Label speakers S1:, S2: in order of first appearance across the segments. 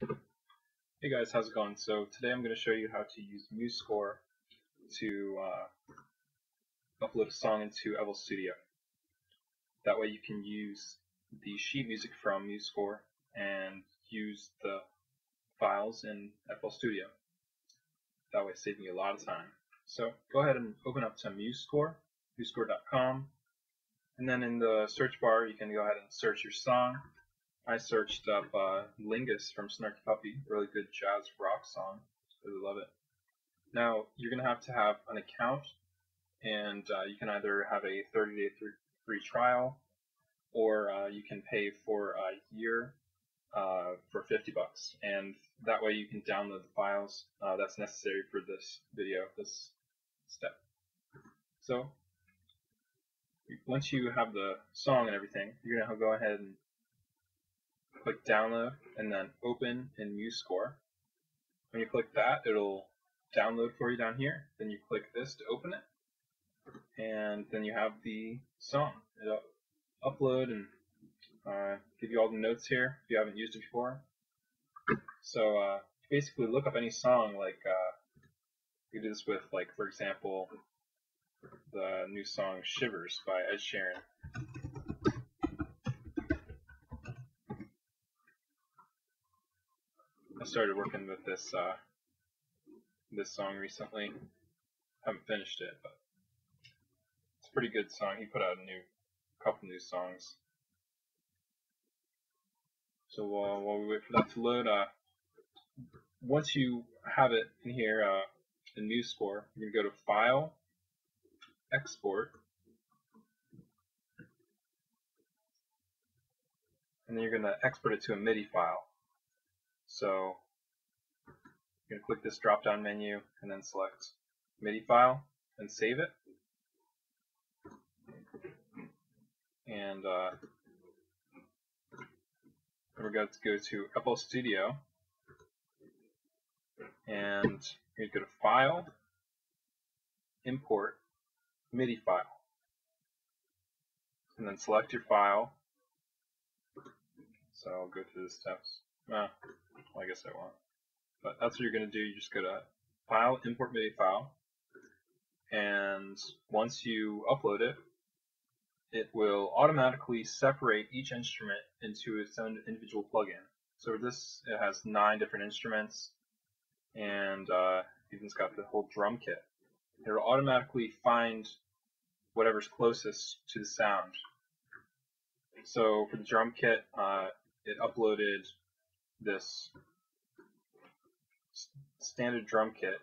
S1: Hey guys, how's it going? So today I'm going to show you how to use MuseScore to uh, upload a song into FL Studio. That way you can use the sheet music from MuseScore and use the files in FL Studio. That way saving you a lot of time. So go ahead and open up to MuseScore, musescore.com, and then in the search bar you can go ahead and search your song I searched up uh, Lingus from Snarky Puppy, really good jazz rock song. Really love it. Now, you're going to have to have an account, and uh, you can either have a 30 day free trial, or uh, you can pay for a year uh, for 50 bucks. And that way you can download the files uh, that's necessary for this video, this step. So, once you have the song and everything, you're going to go ahead and click download and then open in MuseScore. When you click that, it'll download for you down here. Then you click this to open it, and then you have the song. It'll upload and uh, give you all the notes here if you haven't used it before. So uh, basically, look up any song like uh, you do this with, like for example, the new song "Shivers" by Ed Sheeran. Started working with this uh, this song recently. Haven't finished it, but it's a pretty good song. He put out a new couple new songs. So uh, while we wait for that to load, uh, once you have it in here uh, in MuseScore, you're gonna go to File, Export, and then you're gonna export it to a MIDI file. So you're going to click this drop down menu and then select MIDI file and save it. And uh, we're going to go to FL Studio and to go to File, Import, MIDI file. And then select your file. So I'll go through the steps. Ah, well, I guess I won't. But that's what you're going to do. You just go to File, Import MIDI file, and once you upload it, it will automatically separate each instrument into its own individual plugin. So this, it has nine different instruments, and uh, even's got the whole drum kit. It'll automatically find whatever's closest to the sound. So for the drum kit, uh, it uploaded this standard drum kit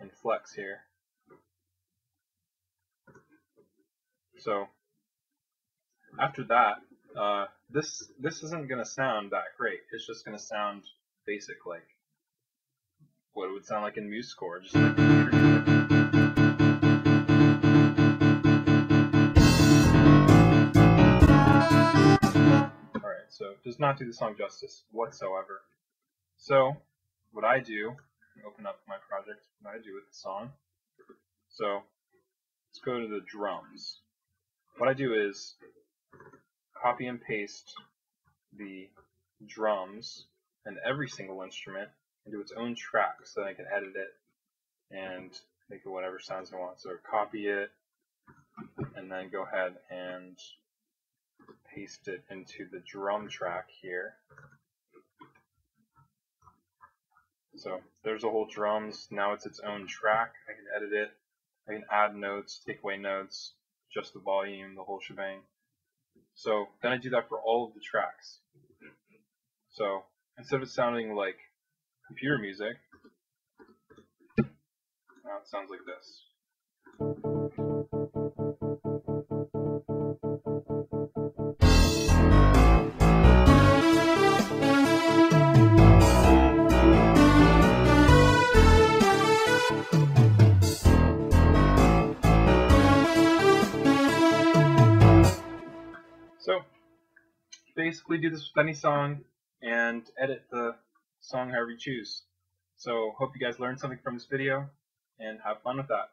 S1: and flex here. So after that, uh, this this isn't going to sound that great. It's just going to sound basic, like what it would sound like in MuseScore, just like not do the song justice whatsoever. So what I do, open up my project, what I do with the song. So let's go to the drums. What I do is copy and paste the drums and every single instrument into its own track so that I can edit it and make it whatever sounds I want. So copy it and then go ahead and paste it into the drum track here. So there's the whole drums. Now it's its own track. I can edit it. I can add notes, take away notes, adjust the volume, the whole shebang. So then I do that for all of the tracks. So instead of it sounding like computer music, now it sounds like this. Basically do this with any song and edit the song however you choose. So hope you guys learned something from this video and have fun with that.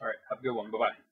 S1: Alright, have a good one. Bye-bye.